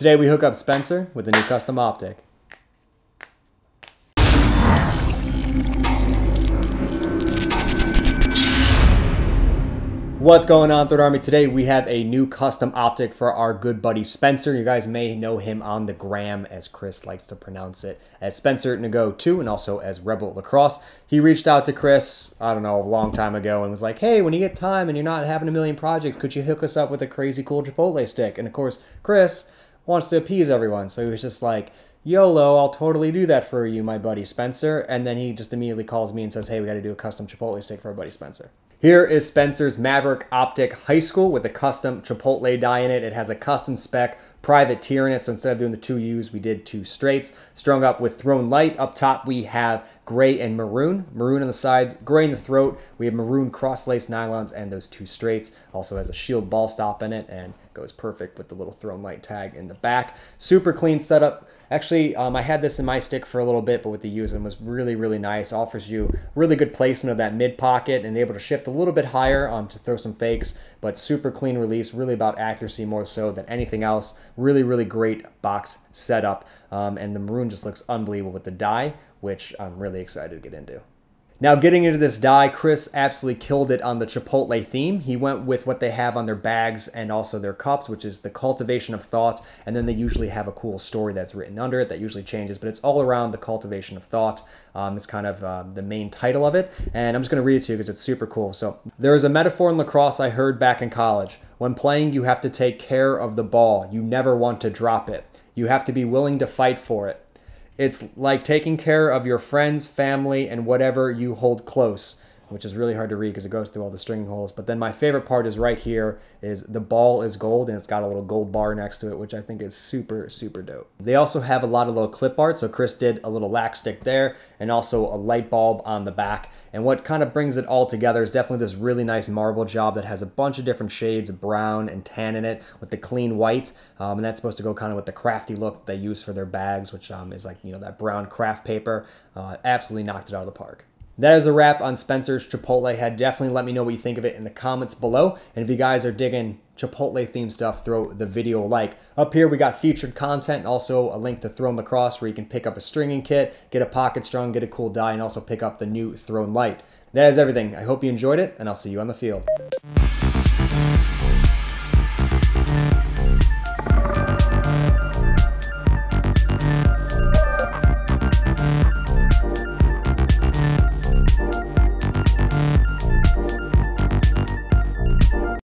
Today we hook up Spencer with a new custom Optik. What's going on, Third Army? Today we have a new custom Optik for our good buddy Spencer. You guys may know him on the gram, as Chris likes to pronounce it, as Spencer Ngo 2 and also as Rebel Lacrosse. He reached out to Chris, I don't know, a long time ago and was like, hey, when you get time and you're not having a million projects, could you hook us up with a crazy cool Chipotle stick? And of course, Chris wants to appease everyone, so he was just like, YOLO, I'll totally do that for you, my buddy Spencer. And then he just immediately calls me and says, hey, we got to do a custom Chipotle stick for our buddy Spencer. Here is Spencer's Maverik Optik High School with a custom Chipotle dye in it. It has a custom spec Privateer in it. So instead of doing the two U's, we did two straights. Strung up with Throne Lite. Up top, we have gray and maroon. Maroon on the sides, gray in the throat. We have maroon cross-lace nylons and those two straights. Also has a shield ball stop in it and goes perfect with the little Throne Lite tag in the back. Super clean setup. Actually, um, I had this in my stick for a little bit, but with the use it was really, really nice. Offers you really good placement of that mid pocket and able to shift a little bit higher um, to throw some fakes, but super clean release, really about accuracy more so than anything else. Really, really great box setup. Um, and the maroon just looks unbelievable with the dye, which I'm really excited to get into. Now, getting into this dye, Chris absolutely killed it on the Chipotle theme. He went with what they have on their bags and also their cups, which is the cultivation of thought. And then they usually have a cool story that's written under it that usually changes, but it's all around the cultivation of thought. Um, is kind of uh, the main title of it. And I'm just going to read it to you because it's super cool. So, there is a metaphor in lacrosse I heard back in college. When playing, you have to take care of the ball. You never want to drop it. You have to be willing to fight for it. It's like taking care of your friends, family, and whatever you hold close which is really hard to read because it goes through all the string holes. But then my favorite part is right here is the ball is gold and it's got a little gold bar next to it, which I think is super, super dope. They also have a lot of little clip art. So Chris did a little lac stick there and also a light bulb on the back. And what kind of brings it all together is definitely this really nice marble job that has a bunch of different shades of brown and tan in it with the clean white. Um, and that's supposed to go kind of with the crafty look they use for their bags, which um, is like, you know, that brown craft paper. Uh, absolutely knocked it out of the park. That is a wrap on Spencer's Chipotle head. Definitely let me know what you think of it in the comments below. And if you guys are digging Chipotle themed stuff, throw the video a like. Up here, we got featured content and also a link to Throne Lacrosse where you can pick up a stringing kit, get a pocket strung, get a cool dye, and also pick up the new Throne Lite. That is everything. I hope you enjoyed it, and I'll see you on the field.